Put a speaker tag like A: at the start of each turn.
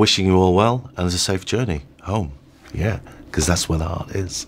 A: Wishing you all well and a safe journey home. Yeah, because that's where the heart is.